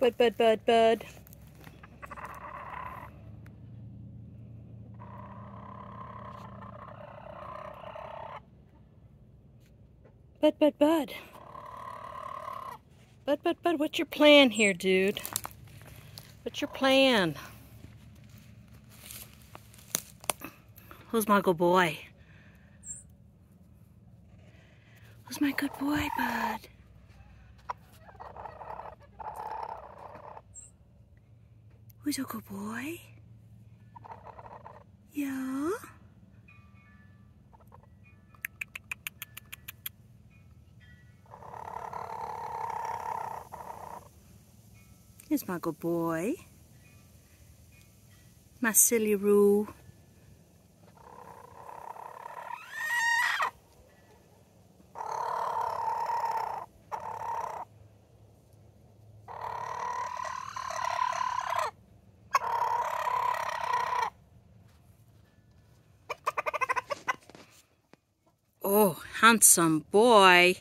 Bud, bud, bud, bud. Bud, bud, bud. Bud, bud, bud, what's your plan here, dude? What's your plan? Who's my good boy? Who's my good boy, bud? Who's a good boy? Yeah? Here's my good boy. My silly Roo. Oh, handsome boy.